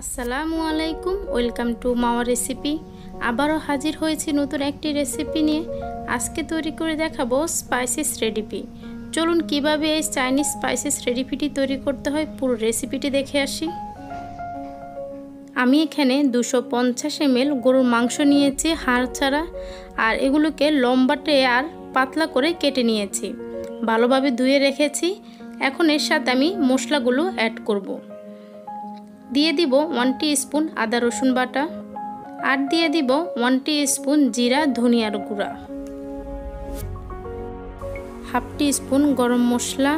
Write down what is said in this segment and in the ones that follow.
আসসালামু আলাইকুম, welcome to Mawa recipe. আবারও হাজির হয়েছি নতুন একটি রেসিপি নিয়ে। আজকে তৈরি করে দেখাবো স্পাইসিস রেডিপি। চলুন কীভাবে এই চাইনিজ স্পাইসিস রেডিপিটি তৈরি করতে হয় পুরো রেসিপিটি দেখে আসি। আমি এখানে দুশো পঞ্চাশ এমএল গরুর মাংস নিয়েছি হাড় ছাড়া, আর এগুলোকে লম্বাটে আর পাতলা করে কেটে নিয়েছি। ভালোভাবে ধুয়ে রেখেছি। এখন এর সাথে আমি মশলাগুলো অ্যাড করব। দিয়ে দিব ওয়ান স্পুন আদা রসুন বাটা আর দিয়ে দিব ওয়ান স্পুন জিরা, ধনিয়ার গুঁড়া। Half spoon garam masala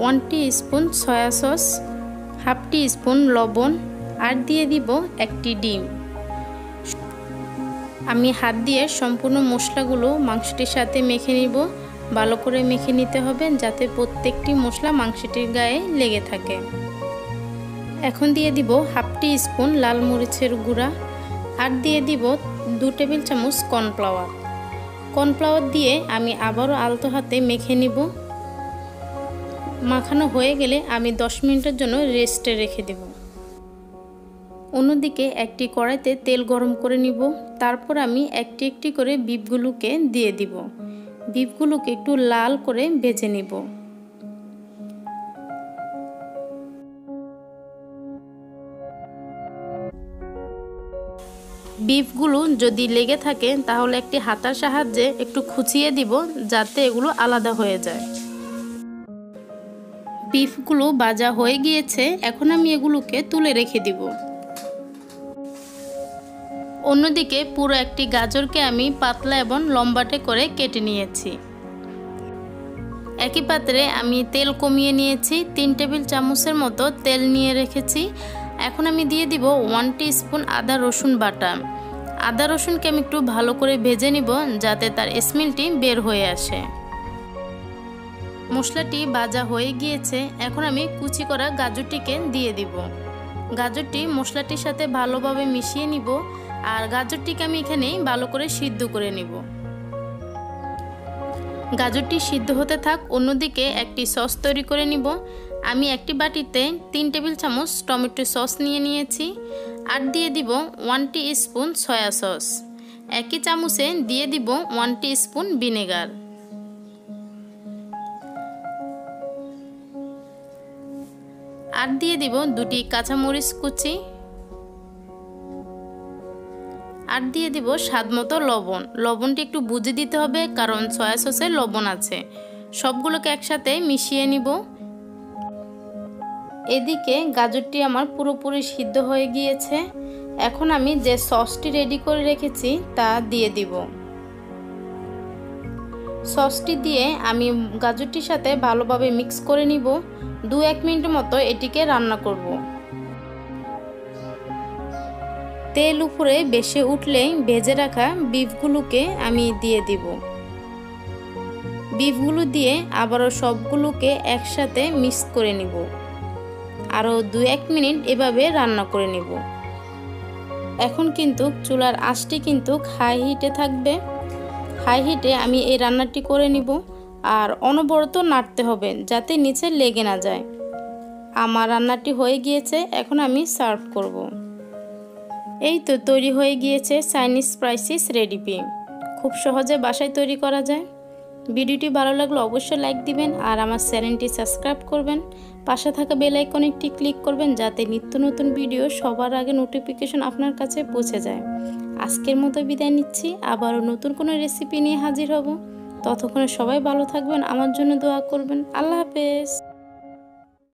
one spoon soya sauce half spoon লবণ আর দিয়ে দিব একটি ডিম। আমি হাত দিয়ে সম্পূর্ণ মশলাগুলো মাংসটির সাথে মেখে নিব। ভালো করে মেখে নিতে হবে যাতে প্রত্যেকটি মশলা মাংসটির গায়ে লেগে থাকে। এখন দিয়ে দিব হাফ টি স্পুন লাল মরিচের গুঁড়া আর দিয়ে দিব দু টেবিল চামচ কর্নফ্লাওয়ার। কর্নফ্লাওয়ার দিয়ে আমি আবারও আলতো হাতে মেখে নিব। মাখানো হয়ে গেলে আমি 10 মিনিটের জন্য রেস্টে রেখে দেব। অন্যদিকে একটি কড়াইতে তেল গরম করে নিব। তারপর আমি একটি একটি করে বিপগুলোকে দিয়ে দিব। বিপগুলোকে একটু লাল করে ভেজে নিব। বিফগুলো যদি লেগে থাকে, তাহলে একটি হাতার সাহায্যে একটু খুচিয়ে দিব যাতে এগুলো আলাদা হয়ে যায়। বিফগুলো বাজা হয়ে গিয়েছে, এখন আমি এগুলোকে তুলে রেখে দিব। অন্যদিকে পুরো একটি গাজরকে আমি পাতলা এবং লম্বাটে করে কেটে নিয়েছি। একই পাত্রে আমি তেল কমিয়ে নিয়েছি, তিন টেবিল চামচের মতো তেল নিয়ে রেখেছি। এখন আমি দিয়ে দিব ওয়ান স্পুন আদা রসুন বাটা। আদা রসুনকে আমি একটু ভালো করে ভেজে নিব যাতে তার স্মেলটি বের হয়ে আসে। মশলাটি ভাজা হয়ে গিয়েছে, এখন আমি কুচি করা গাজরটিকে দিয়ে দিব। গাজরটি মশলাটির সাথে ভালোভাবে মিশিয়ে নিব আর গাজরটিকে আমি এখানেই ভালো করে সিদ্ধ করে নিব। গাজরটি সিদ্ধ হতে থাক, অন্যদিকে একটি সস তৈরি করে নিব। আমি একটি বাটিতে তিন টেবিল চামচ টমেটো সস নিয়ে নিয়েছি আর দিয়ে দিব one teaspoon soya sauce একই চামচে দিয়ে দিব ওয়ান টি স্পুন ভিনেগার আর দিয়ে দিব দুটি কাঁচামরিচ কুচি। আর দিয়ে দিব স্বাদ মতো লবণ। লবণটি একটু বুঝে দিতে হবে কারণ সয়া সসে লবণ আছে। সবগুলোকে একসাথে মিশিয়ে নিব। এদিকে গাজরটি আমার পুরোপুরি সিদ্ধ হয়ে গিয়েছে। এখন আমি যে সসটি রেডি করে রেখেছি, তা দিয়ে দিব। সসটি দিয়ে আমি গাজরটির সাথে ভালোভাবে মিক্স করে নিব। দু এক মিনিট মতো এটিকে রান্না করব। তেল উপরে বেশি উঠলে ভেজে রাখা বিফগুলোকে আমি দিয়ে দিব। বিফগুলো দিয়ে আবারও সবগুলোকে একসাথে মিক্স করে নিব। আরও দু এক মিনিট এভাবে রান্না করে নেব। এখন কিন্তু চুলার আঁচটি কিন্তু হাই হিটে থাকবে। হাই হিটে আমি এই রান্নাটি করে নিব আর অনবরত নাড়তে হবে যাতে নিচে লেগে না যায়। আমার রান্নাটি হয়ে গিয়েছে, এখন আমি সার্ভ করব। এই তো তৈরি হয়ে গিয়েছে চাইনিজ স্পাইসিস রেডিপি খুব সহজে বাসায় তৈরি করা যায়। ভিডিওটি ভালো লাগলে অবশ্যই লাইক দিবেন আর আমার চ্যানেলটি সাবস্ক্রাইব করবেন। পাশে থাকা বেল আইকনটি ক্লিক করবেন যাতে নিত্য নতুন ভিডিও সবার আগে নোটিফিকেশন আপনার কাছে পৌঁছে যায়। আজকের মতো বিদায় নিচ্ছি, আবারও নতুন কোনো রেসিপি নিয়ে হাজির হব। ততক্ষণে সবাই ভালো থাকবেন, আমার জন্য দোয়া করবেন। আল্লাহ হাফেজ।